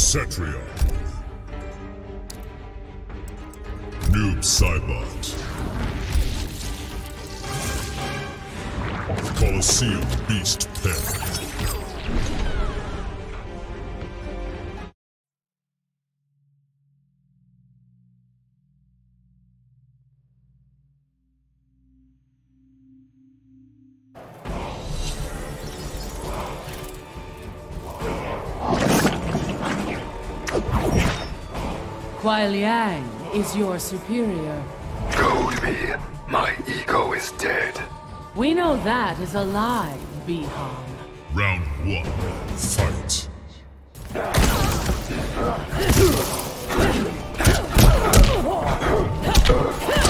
Cetrion. Noob Saibot. Colosseum Beast Pen. Kuai Liang is your superior. Goad me. My ego is dead. We know that is a lie, Bi-Han. Round one. Fight.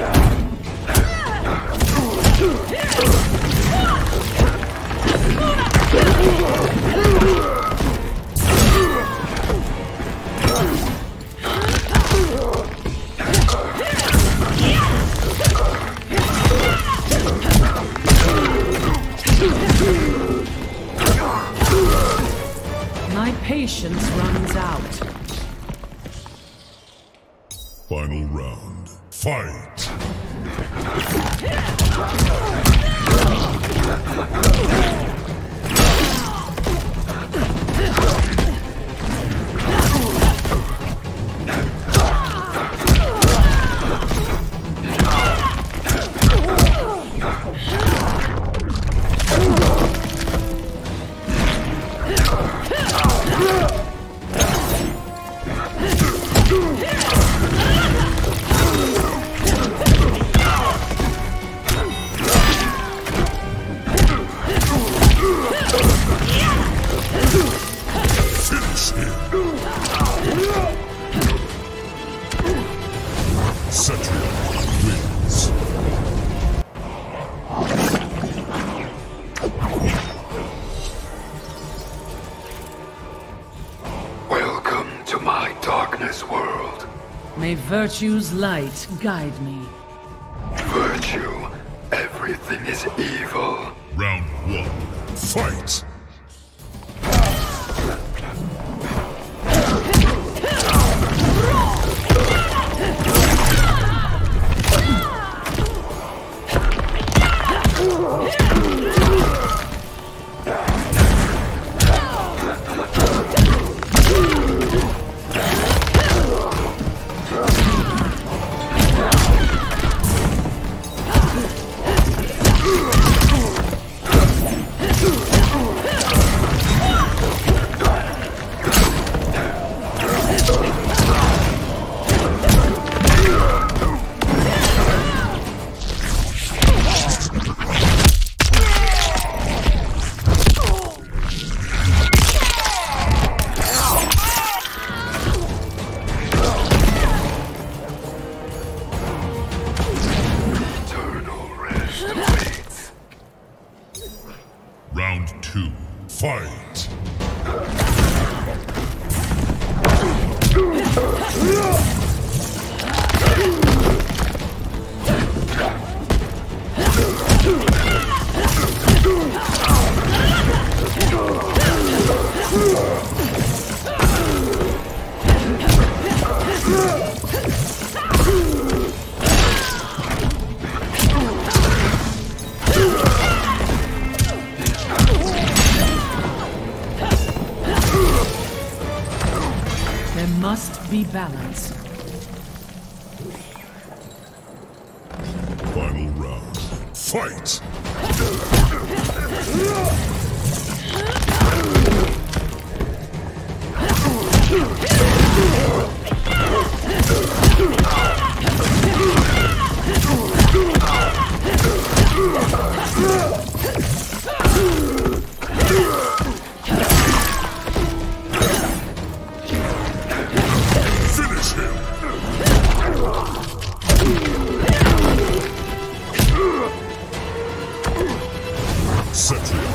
My patience runs out. Final round. Fight. Finish him. Cetrion wins. Welcome to my darkness world. May virtue's light guide me. Virtue. Everything is evil. Round one. Fight. Two. Fight. must be balance. Final round. Fight! Century.